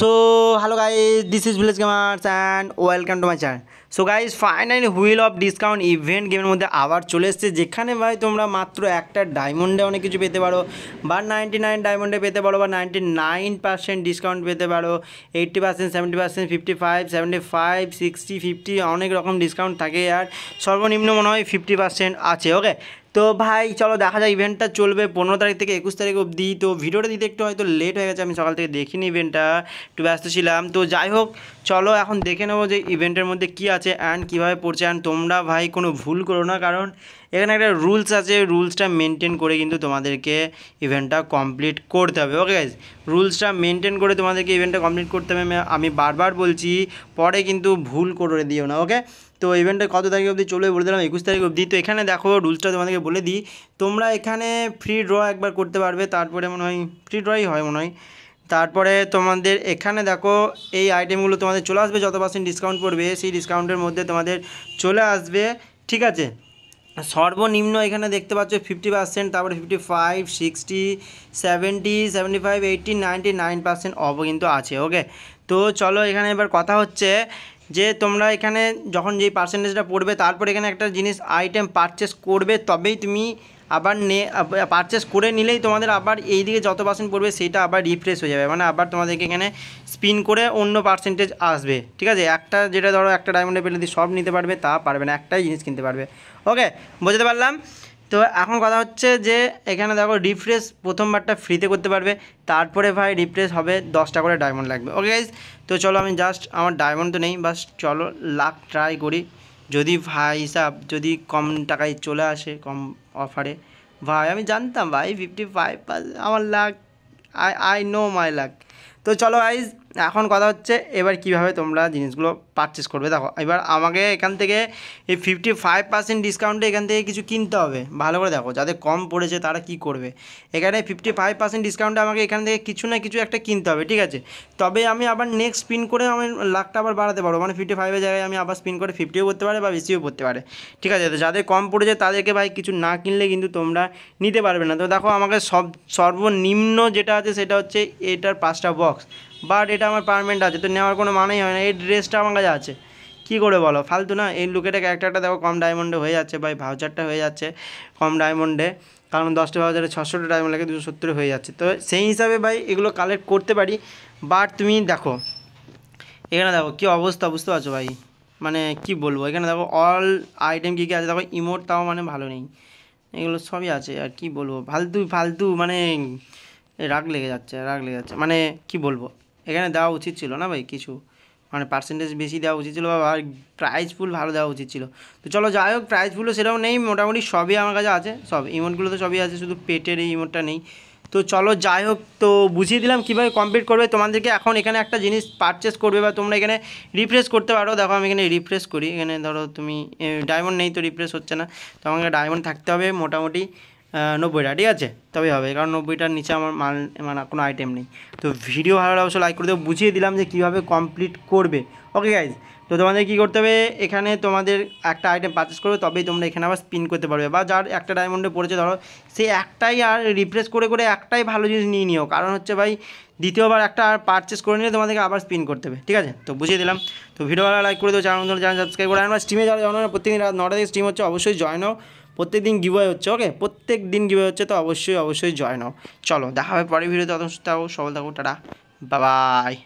So hello guys this is village gamers and welcome to my channel so guys finally wheel of discount event গেমের মধ্যে আবার চলে এসছে, যেখানে ভাই তোমরা মাত্র একটা ডায়মন্ডে অনেক কিছু পেতে পারো, বা নাইনটি নাইন ডায়মন্ডে পেতে পারো, বা নাইনটি নাইন পার্সেন্ট ডিসকাউন্ট পেতে পারো eighty percent seventy percent fifty five seventy five sixty fifty অনেক রকম ডিসকাউন্ট থাকে আর সর্বনিম্ন মনে হয় ফিফটি পার্সেন্ট আছে ওকে তো ভাই, চলো দেখা যায় ইভেন্টটা চলবে পনেরো তারিখ থেকে একুশ তারিখ অবধি। তো ভিডিওটা দিতে একটু হয়তো লেট হয়ে গেছে, আমি সকাল থেকে দেখিনি ইভেন্টটা একটু ব্যস্ত ছিলাম। তো যাই হোক, চলো এখন দেখে নেব যে ইভেন্টের মধ্যে কি আছে অ্যান্ড কীভাবে পড়ছে। অ্যান্ড তোমরা ভাই কোনো ভুল করো না, কারণ এখানে একটা রুলস আছে রুলসটা মেনটেন করে কিন্তু তোমাদেরকে ইভেন্টটা কমপ্লিট করতে হবে। ওকে গাইজ রুলসটা মেনটেন করে তোমাদেরকে ইভেন্টটা কমপ্লিট করতে হবে। আমি- আমি বারবার বলছি, পরে কিন্তু ভুল করে দিও না ওকে তো ইভেন্টটা কত তারিখ অবধি চলবে বলে দিলাম, একুশ তারিখ অবধি। তো এখানে দেখো রুলসটা তোমাদেরকে বলে দিই। তোমরা এখানে ফ্রি ড্র একবার করতে পারবে, তারপরে মনে হয় ফ্রি ড্রই হয় মনে হয়। তারপরে তোমাদের এখানে দেখো, এই আইটেমগুলো তোমাদের চলে আসবে, যত পার্সেন্ট ডিসকাউন্ট পড়বে, সেই ডিসকাউন্টের মধ্যে তোমাদের চলে আসবে, ঠিক আছে? সর্বনিম্ন এখানে দেখতে পাচ্ছ ফিফটি পার্সেন্ট তারপরে fifty five sixty seventy seventy five eighty ninety nine percent off কিন্তু আছে ওকে তো চলো এখানে এবার কথা হচ্ছে যে তোমরা এখানে যখন যেই পার্সেন্টেজটা পড়বে, তারপর এখানে একটা জিনিস আইটেম পারচেস করবে, তবেই তুমি আবার নে পারচেস করে নিলেই তোমাদের আবার এই দিকে যত পার্সেন্ট পড়বে সেটা আবার রিফ্রেশ হয়ে যাবে। মানে আবার তোমাদেরকে এখানে স্পিন করে অন্য পার্সেন্টেজ আসবে। ঠিক আছে? একটা যেটা ধরো একটা ডায়মন্ডে পেলে সব নিতে পারবে, তা পারবে না, একটাই জিনিস কিনতে পারবে। ওকে বুঝতে পারলাম? তো এখন কথা হচ্ছে যে এখানে দেখো রিফ্রেশ প্রথমবারটা ফ্রিতে করতে পারবে, তারপরে ভাই রিফ্রেশ হবে দশটা করে ডায়মন্ড লাগবে। ওকে গাইজ তো চলো আমি জাস্ট আমার ডায়মন্ড তো নেই, বাস চলো লাখ ট্রাই করি। যদি ভাই হিসাব, যদি কম টাকায় চলে আসে, কম অফারে ভাই আমি জানতাম ভাই ফিফটি ফাইভ আমার luck I I know my luck তো চলো আইজ এখন কথা হচ্ছে এবার কীভাবে তোমরা জিনিসগুলো পারচেস করবে। দেখো, এবার আমাকে এখান থেকে এই ফিফটি ফাইভ পার্সেন্ট ডিসকাউন্টে এখান থেকে কিছু কিনতে হবে। ভালো করে দেখো, যাদের কম পড়েছে তারা কি করবে। এখানে ফিফটি ফাইভ পার্সেন্ট ডিসকাউন্টে আমাকে এখান থেকে কিছু না কিছু একটা কিনতে হবে, ঠিক আছে? তবে আমি আবার নেক্সট স্পিন করে আমি লাখটা আবার বাড়াতে পারব। মানে ফিফটি ফাইভের জায়গায় আমি আবার স্পিন করে ফিফটিও করতে পারে বা বেশিও করতে পারে। ঠিক আছে, তো যাদের কম পড়েছে তাদেরকে ভাই কিছু না কিনলে কিন্তু তোমরা নিতে পারবে না। তো দেখো, আমাকে সব সর্বনিম্ন যেটা আছে সেটা হচ্ছে এটার পাঁচটা বক্স বাট এটা আমার পারমানেন্ট আছে, তো নেওয়ার কোনো মানেই হয় না, এই ড্রেসটা আমার কাছে আছে। কী করে বলো, ফালতু না, এই লুকেটা ক্যারেক্টারটা দেখো, কম ডায়মন্ডে হয়ে যাচ্ছে ভাই ভাউচারটা হয়ে যাচ্ছে কম ডায়মন্ডে কারণ দশটা ভাউচারে ছশোটা ডায়মন্ড লাগে, দুশো সত্তরে হয়ে যাচ্ছে। তো সেই হিসাবে ভাই, এগুলো কালেক্ট করতে পারি বাট তুমি দেখো, এখানে দেখো কী অবস্থা, বুঝতে পারছ ভাই? মানে কি বলব, এখানে দেখো অল আইটেম কী কী আছে, দেখো ইমোট তাও মানে ভালো নেই। এগুলো সবই আছে, আর কি বলব, ফালতু ফালতু মানে রাগ লেগে যাচ্ছে, রাগ লেগে যাচ্ছে। মানে কি বলব? এখানে দেওয়া উচিত ছিল না ভাই কিছু? মানে পার্সেন্টেজ বেশি দেওয়া উচিত ছিল আর প্রাইজ ফুল ভালো দেওয়া উচিত ছিল। তো চলো যাই হোক ফুলও সেরকম নেই, মোটামুটি সবই আমার কাছে আছে, সব ইমোটগুলো তো সবই আছে, শুধু পেটের এই ইমোটটা নেই। তো চলো যাই হোক, তো বুঝিয়ে দিলাম কীভাবে কমপ্লিট করবে। তোমাদেরকে এখন এখানে একটা জিনিস পারচেস করবে বা তোমরা এখানে রিফ্রেশ করতে পারো। দেখো আমি এখানে রিফ্রেশ করি। এখানে ধরো তুমি ডায়মন্ড নেই তো রিফ্রেশ হচ্ছে না। তো আমাকে ডায়মন্ড থাকতে হবে মোটামুটি। নব্বইটা, ঠিক আছে? তবেই হবে, কারণ নব্বইটার নিচে আমার মাল মানে কোনো আইটেম নেই। তো ভিডিও ভালো লাগলে লাইক করে দেবো বুঝিয়ে দিলাম যে কীভাবে কমপ্লিট করবে। ওকে গাইজ তো তোমাদের কী করতে হবে? এখানে তোমাদের একটা আইটেম পারচেস করবে, তবেই তোমরা এখানে আবার স্পিন করতে পারবে। বা যার একটা ডায়মন্ডে পড়েছে, ধরো সেই একটাই আর রিপ্লেস করে করে একটাই ভালো জিনিস নিয়ে নিও। কারণ হচ্ছে ভাই, দ্বিতীয়বার একটা আর পারচেস করে নিলে তোমাদেরকে আবার স্পিন করতে হবে, ঠিক আছে? তো বুঝিয়ে দিলাম। তো ভিডিও ভালো লাইক করে দেবো চ্যানেল চ্যানেল সাবস্ক্রাইব করে আমরা স্ট্রিমে যারা জানো না, প্রত্যেকদিন রাত নটা থেকে স্ট্রিম হচ্ছে, অবশ্যই জয়েন হও। প্রত্যেক দিন গিভওয়ে হচ্ছে ওকে প্রত্যেক দিন গিভওয়ে হচ্ছে, তো অবশ্যই অবশ্যই জয়েন হও। চলো, দেখা হবে পরের ভিডিওতে অত সুস্থ থাকো, সবল থাকো, টাটা বাবাই